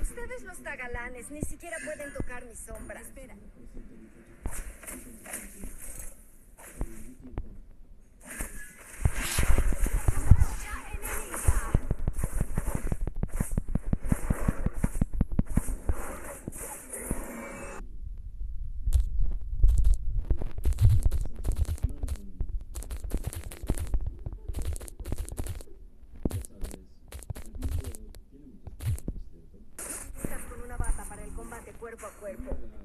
Ustedes los tagalanes ni siquiera pueden tocar mi sombra. Espera. cuerpo a cuerpo.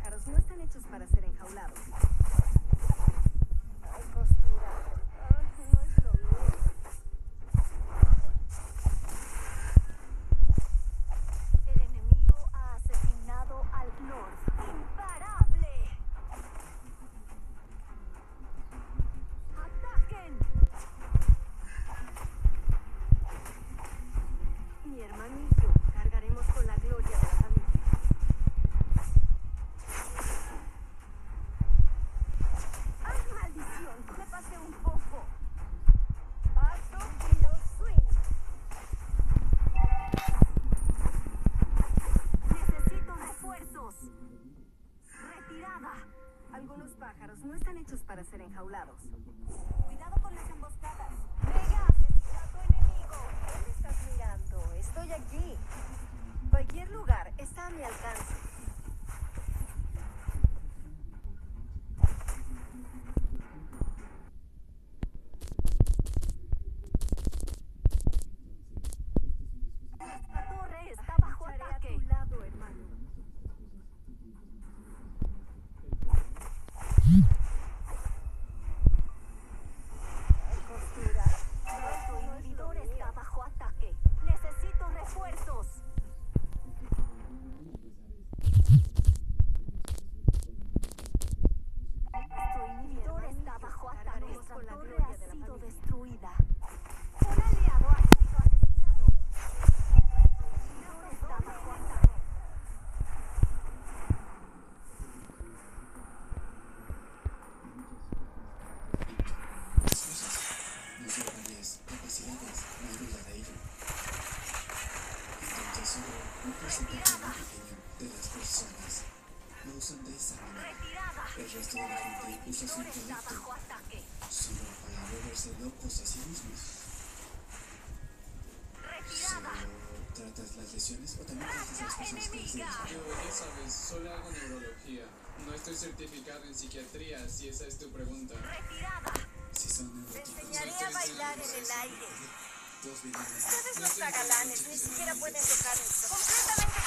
pájaros no están hechos para ser enjaulados. hechos para ser enjaulados. ellos no bajo ataque. Solo para volverse locos a sí mismos. Retirada. Tratas las lesiones o también tratas las personas que Yo, ya sabes, solo hago neurología. No estoy certificado en psiquiatría, si esa es tu pregunta. Retirada. Si son Te enseñaré a bailar en el aire. Ustedes no galán, ni siquiera pueden tocar esto. Completamente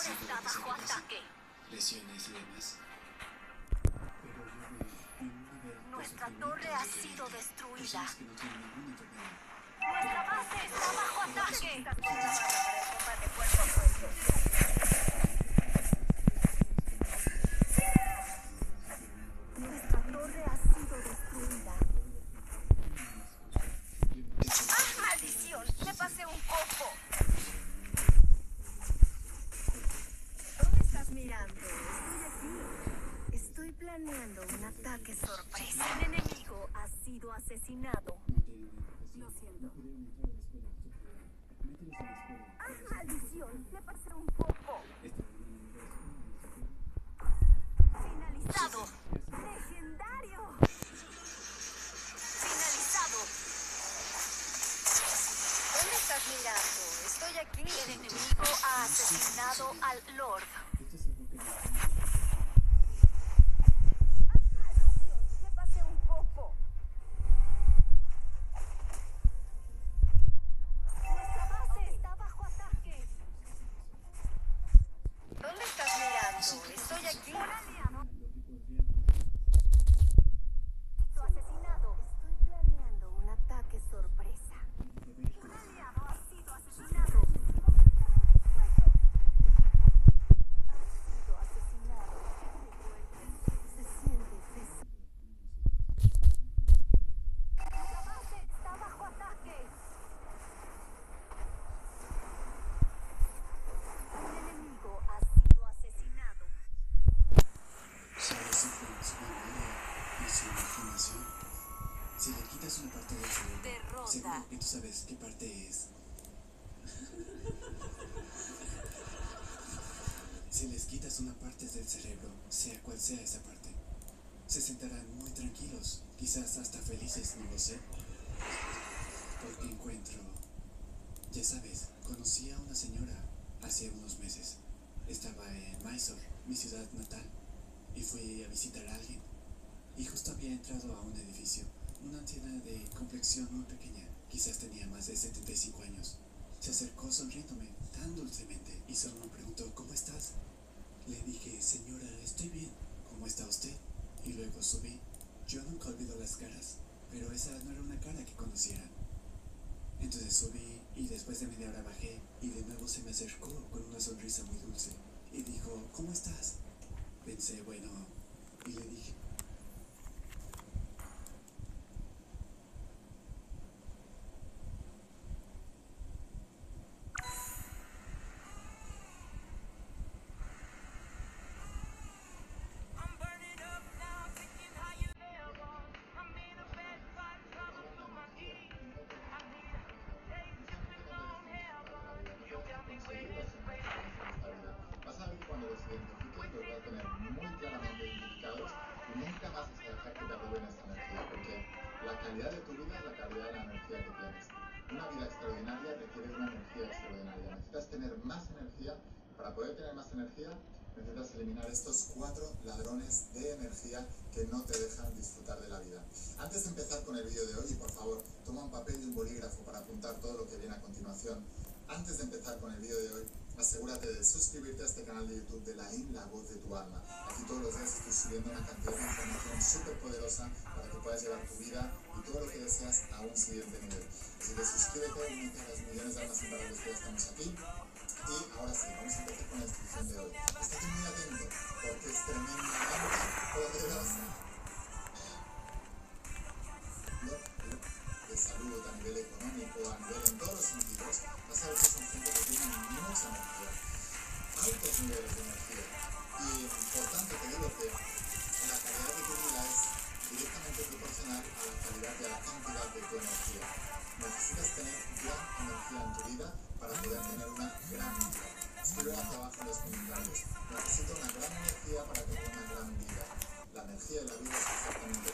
veo en un nivel de Nuestra torre ha sido destruida. Nuestra base está bajo ataque. Ha asesinado al Lord. Si le quitas una parte del cerebro, Derrota. seguro que tú sabes qué parte es. si les quitas una parte del cerebro, sea cual sea esa parte, se sentarán muy tranquilos, quizás hasta felices, no lo sé. Porque encuentro... Ya sabes, conocí a una señora hace unos meses. Estaba en Mysore, mi ciudad natal, y fui a visitar a alguien. Y justo había entrado a un edificio, una anciana de complexión muy pequeña, quizás tenía más de 75 años. Se acercó sonriéndome tan dulcemente y solo me preguntó, ¿cómo estás? Le dije, señora, estoy bien, ¿cómo está usted? Y luego subí. Yo nunca olvido las caras, pero esa no era una cara que conociera. Entonces subí y después de media hora bajé y de nuevo se me acercó con una sonrisa muy dulce y dijo, ¿cómo estás? Pensé, bueno, y le dije, que identifiques los vas a tener muy claramente identificados y nunca vas a dejar que te roben esta energía, porque la calidad de tu vida es la calidad de la energía que tienes. Una vida extraordinaria requiere una energía extraordinaria. Necesitas tener más energía. Para poder tener más energía, necesitas eliminar estos cuatro ladrones de energía que no te dejan disfrutar de la vida. Antes de empezar con el vídeo de hoy, por favor, toma un papel y un bolígrafo para apuntar todo lo que viene a continuación. Antes de empezar con el vídeo de hoy, asegúrate de suscribirte a este canal de YouTube de la IN, la voz de tu alma. Aquí todos los días estoy subiendo una cantidad de información súper poderosa para que puedas llevar tu vida y todo lo que deseas a un siguiente nivel. Así que suscríbete, a las millones de almas imparables que ya estamos aquí. Y ahora sí, vamos a empezar con la instrucción de hoy. Estate muy atento porque es tremendamente poderosa. Salud, a nivel económico, a nivel en todos los sentidos, vas a ver son gente que tienen mucha energía, altos niveles de energía. Y Por tanto, te digo que la calidad de tu vida es directamente proporcional a la calidad y a la cantidad de tu energía. Necesitas tener gran energía en tu vida para poder tener una gran vida. Escribe hacia abajo en los comentarios. Necesito una gran energía para tener una gran vida. La energía y la vida es exactamente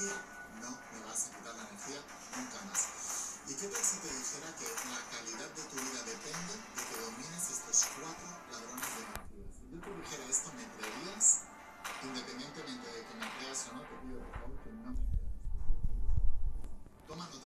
no me vas a quitar la energía nunca más. ¿Y qué tal si te dijera que la calidad de tu vida depende de que domines estos cuatro ladrones de energía? Si yo te dijera esto, ¿me creerías? Independientemente de que me creas o no, te pido por favor que no me creas. Toma nota.